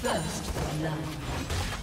First love.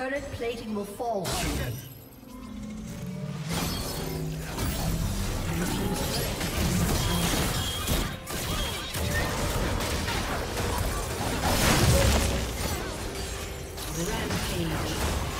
Turret plating will fall soon. Rampage.